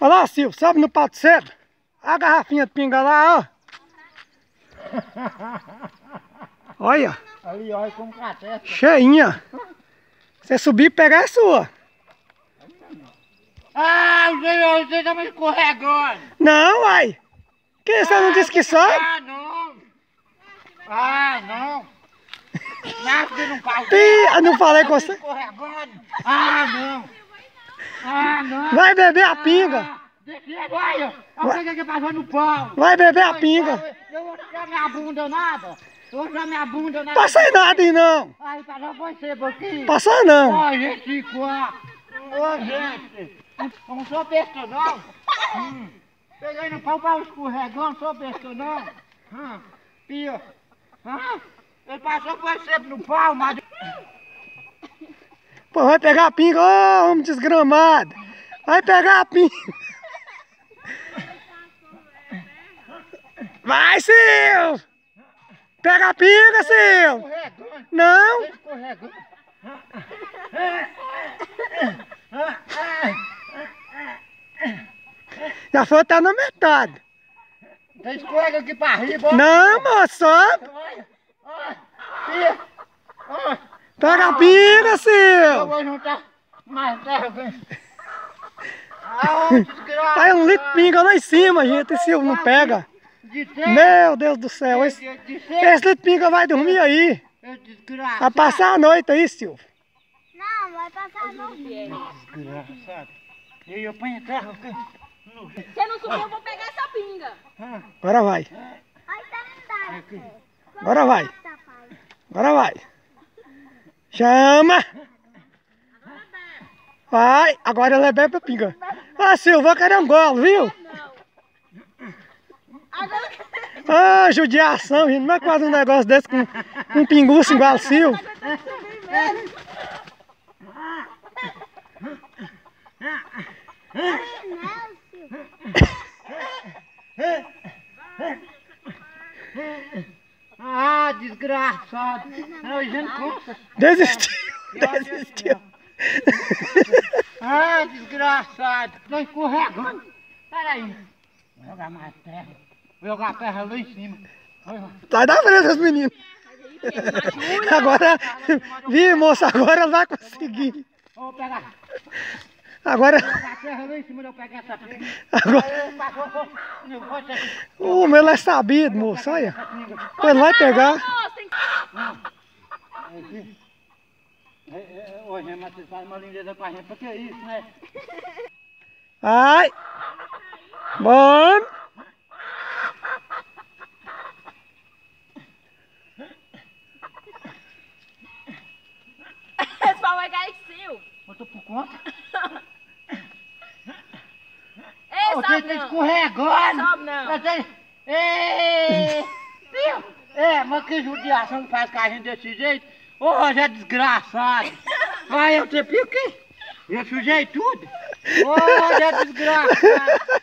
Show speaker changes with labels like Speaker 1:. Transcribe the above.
Speaker 1: Olha lá, Silvio, sobe no pato cedo. Olha a garrafinha de pinga lá, ó. Olha.
Speaker 2: Ali, olha como catesta.
Speaker 1: Cheinha. Você subir e pegar é sua.
Speaker 2: Ah, senhor, você tá me escorregando.
Speaker 1: Não, uai. Que você não disse que sobe?
Speaker 2: Ah, não. Ah, não. Nasce pau.
Speaker 1: Ih, não falei com você.
Speaker 2: Escorregando. Ah, não. Ah, não.
Speaker 1: Vai beber a pinga.
Speaker 2: Deixa agora. Olha o que passou no pau.
Speaker 1: Vai beber a pinga.
Speaker 2: Eu vou tirar minha bunda nada. Eu vou tirar minha bunda nada.
Speaker 1: Passa aí nada aí não.
Speaker 2: Aí, passou você, Boquinha.
Speaker 1: Passa não.
Speaker 2: Ó, gente. Ô, gente. Não sou besta, não. Hum. Peguei no pau para escorregão, não sou besta, não. Hum. Pia. Hum. Ele passou por você no pau, mas...
Speaker 1: Pô, vai pegar a pinga, ô homem desgramado. Vai pegar a pinga. Vai, Silvio. Pega a pinga, Silvio. Não. Já foi até na metade.
Speaker 2: Você escorrega aqui pra riba.
Speaker 1: Não, moço, sobe.
Speaker 2: Olha, olha. Olha.
Speaker 1: Pega a pinga,
Speaker 2: Eu
Speaker 1: Silvio.
Speaker 2: vou juntar mais terra. vem. Ah.
Speaker 1: Aí um litro de pinga lá em cima, gente. E Silvio não pega. Meu Deus do céu. Esse, esse litro de pinga vai dormir aí. Vai passar a noite aí, Silvio.
Speaker 3: Não, vai passar no
Speaker 2: Desgraçado. E eu ponho terra
Speaker 4: Se não subir, eu vou pegar essa pinga.
Speaker 1: Agora vai.
Speaker 3: Aí tá.
Speaker 1: Agora vai. Agora vai. Chama. Vai. Agora ele bebe a pinga. Ah, um golo, viu? Ah, judiação, gente. Não é quase um negócio desse com um pinguço igual o Silvio.
Speaker 2: Ah, desgraçado. Não, gente, conta.
Speaker 1: Desistiu. Desistiu.
Speaker 2: Ah, desgraçado. Tô escorregando. Peraí. Vou jogar mais terra. Vou jogar terra lá em cima.
Speaker 1: Sai da frente, os meninos. Agora, vi, moça, agora vai conseguir.
Speaker 2: Vou pegar.
Speaker 1: Agora,
Speaker 2: lá
Speaker 1: agora. O meu é sabido, moço, olha. Ele vai pegar.
Speaker 2: Gente, mas você faz uma lindeza pra gente, porque é isso, né?
Speaker 1: Vai. Bom.
Speaker 4: esse pau vai cair seu.
Speaker 2: Eu tô por conta. Você tá escorregando.
Speaker 4: Sobe não.
Speaker 2: Você... Ei! É, mas que judiação que faz com a gente desse jeito? Ô, Rogério desgraçado. Vai, eu te pico aqui. Eu sujei tudo. Ô, Rogério desgraçado.